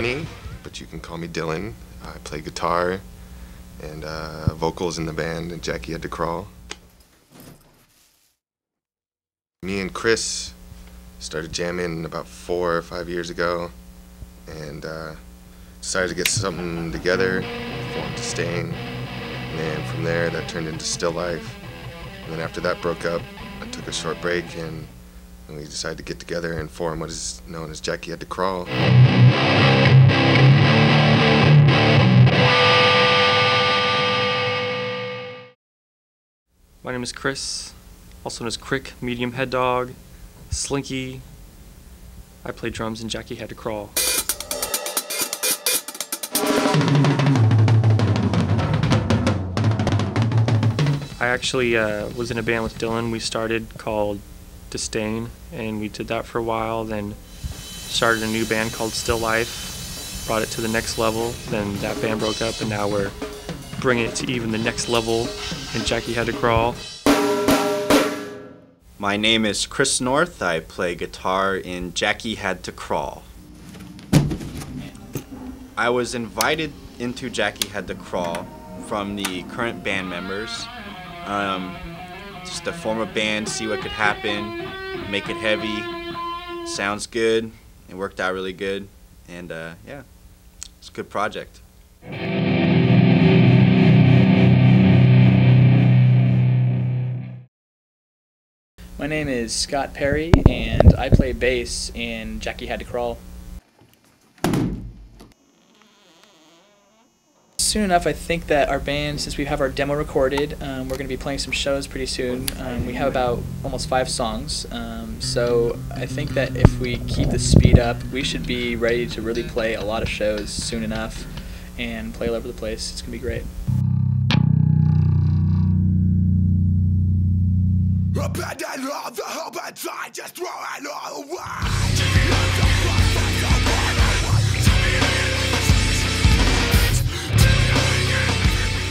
Ronnie, but you can call me Dylan. I play guitar and uh, vocals in the band, and Jackie had to crawl. Me and Chris started jamming about four or five years ago, and uh, decided to get something together, formed Disdain, and from there that turned into Still Life. And then after that broke up, I took a short break and, and we decided to get together and form what is known as Jackie Had to Crawl. My name is Chris, also known as Crick, Medium Head Dog, Slinky. I play drums and Jackie Had to Crawl. I actually uh, was in a band with Dylan. We started called Disdain, and we did that for a while. Then started a new band called Still Life, brought it to the next level. Then that band broke up, and now we're bringing it to even the next level. And Jackie had to crawl. My name is Chris North. I play guitar in Jackie Had to Crawl. I was invited into Jackie Had to Crawl from the current band members. Um, just to form a band, see what could happen, make it heavy. Sounds good. It worked out really good. And uh, yeah, it's a good project. My name is Scott Perry, and I play bass in Jackie Had to Crawl. Soon enough, I think that our band, since we have our demo recorded, um, we're going to be playing some shows pretty soon. Um, we have about almost five songs, um, so I think that if we keep the speed up, we should be ready to really play a lot of shows soon enough and play all over the place. It's going to be great. Abandon the hope and try just throw it all away.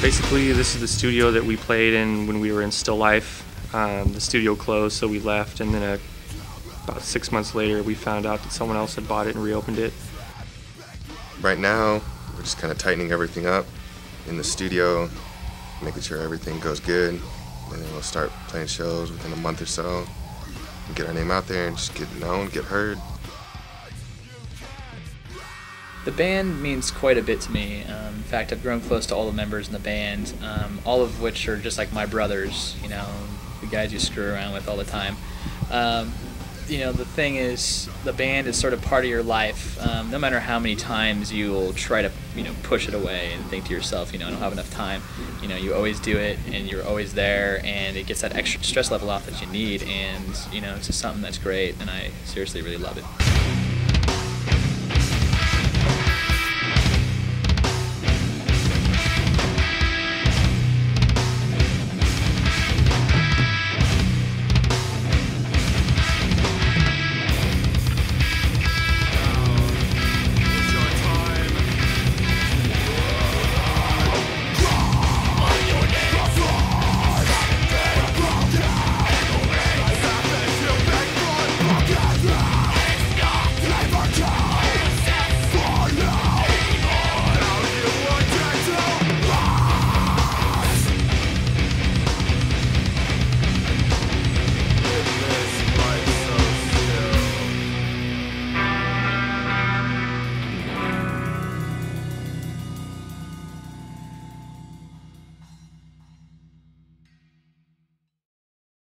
Basically, this is the studio that we played in when we were in Still Life. Um, the studio closed, so we left, and then a, about six months later, we found out that someone else had bought it and reopened it. Right now, we're just kind of tightening everything up in the studio, making sure everything goes good, and then we'll start playing shows within a month or so, get our name out there and just get known, get heard. The band means quite a bit to me. Um, in fact, I've grown close to all the members in the band, um, all of which are just like my brothers, you know, the guys you screw around with all the time. Um, you know, the thing is, the band is sort of part of your life. Um, no matter how many times you will try to, you know, push it away and think to yourself, you know, I don't have enough time. You know, you always do it, and you're always there, and it gets that extra stress level off that you need. And you know, it's just something that's great, and I seriously really love it.